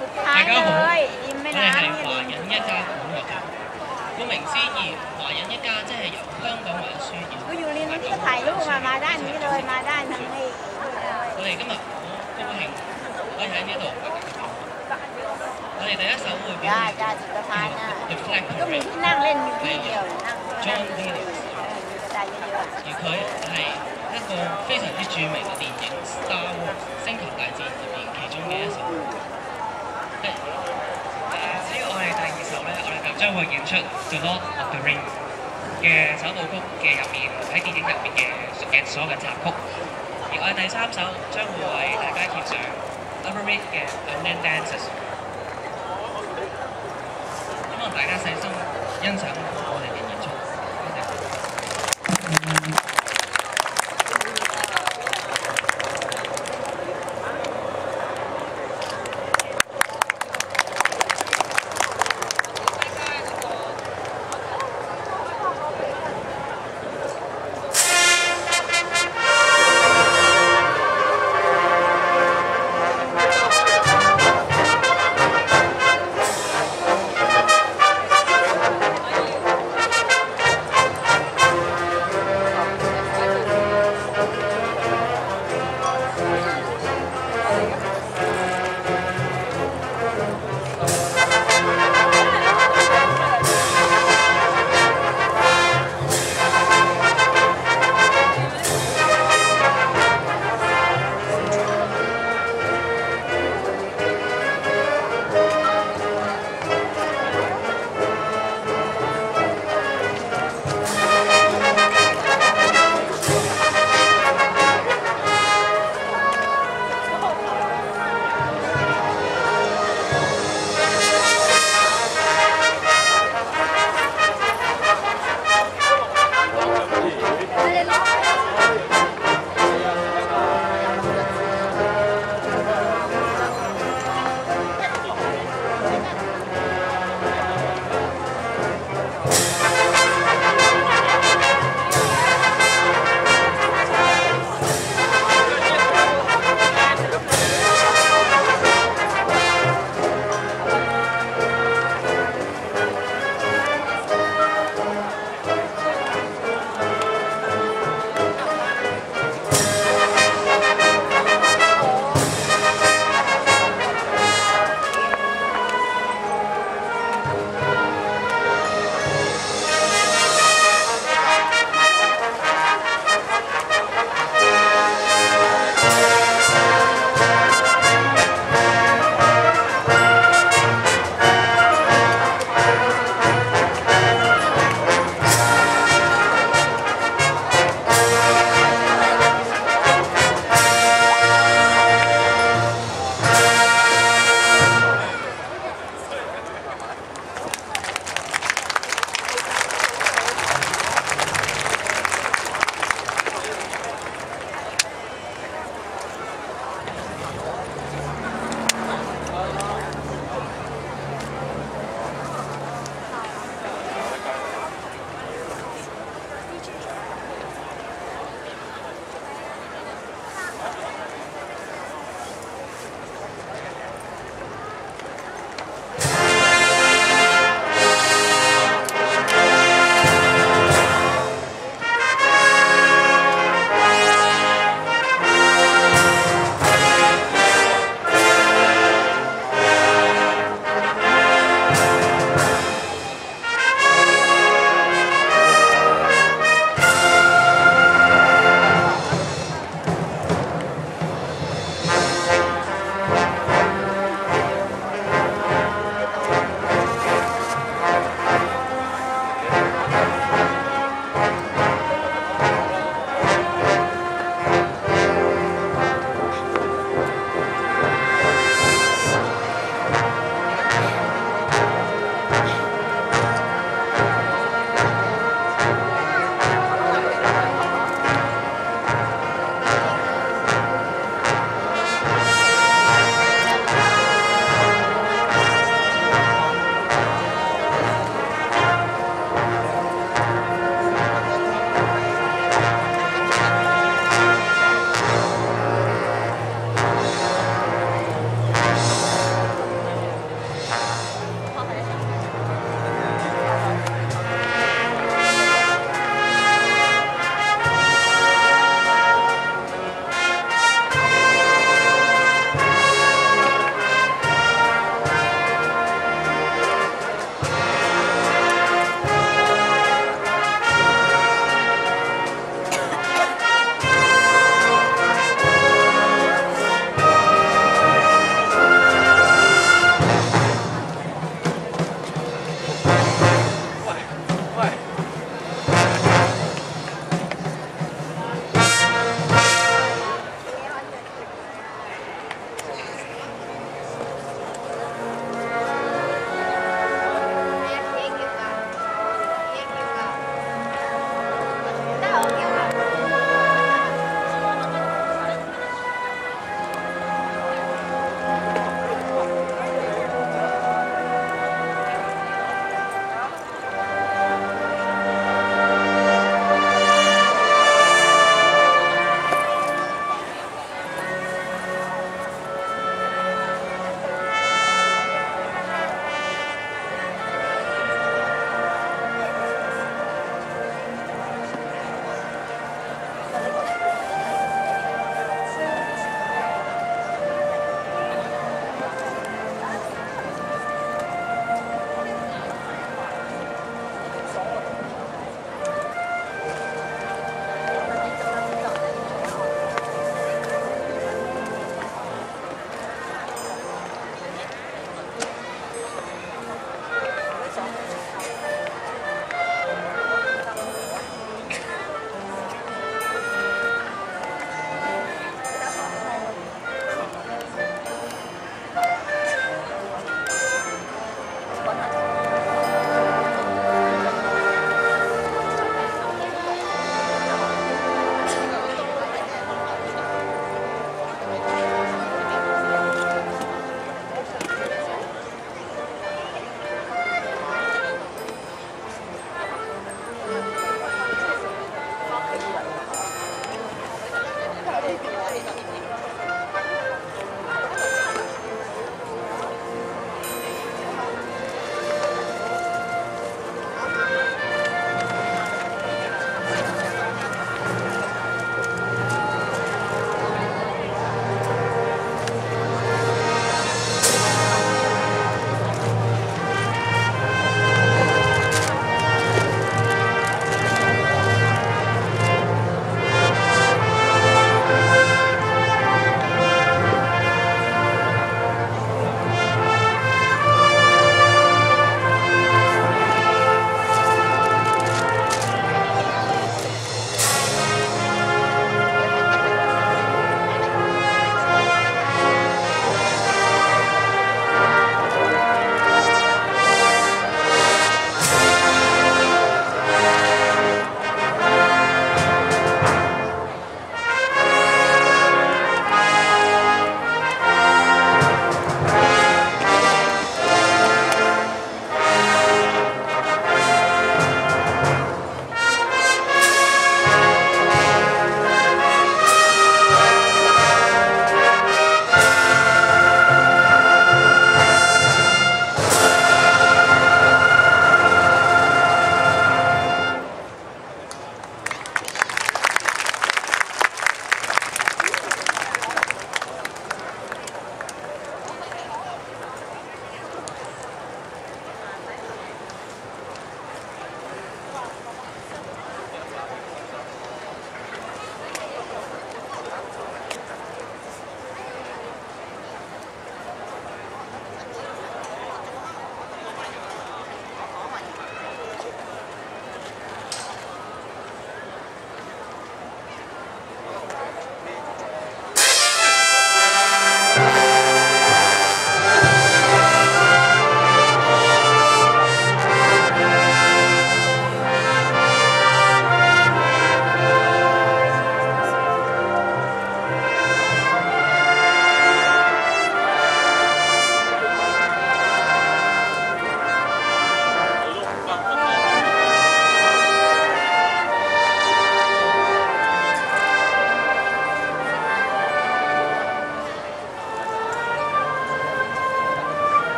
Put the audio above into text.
สุดท้ายเลยริมแม่ 我哋系 น้ำนี่ 华 ริม 人一家馆喎。顾名思义，华人一家即系由香港为书业。 ก็อยู่ริมนี้ก็ถ่ายรูปมามาด้านนี้เลยมาด้านทางนี้ 我哋今日好高兴可以喺呢度。我哋第一首会表 จ้า 演 จ้าสุดท้ายน่ะ The Flag ก็มี Parade ที่นั่งเล่นอยู่ที่เดียวนั่งนั่ John งเอ Williams，อมีกระจายเยอะ 而佢系一个非常之着名嘅电影《Star Wars》星球大战入面其中嘅一首。 誒誒，只要我哋第二首咧，我哋就將會演出《The Lord of the Rings》嘅首部曲嘅入面喺電影入面嘅嘅所有嘅插曲。而我哋第三首將會為大家貼上 Upper Read 嘅《Unnamed Dances》。希望大家細心欣賞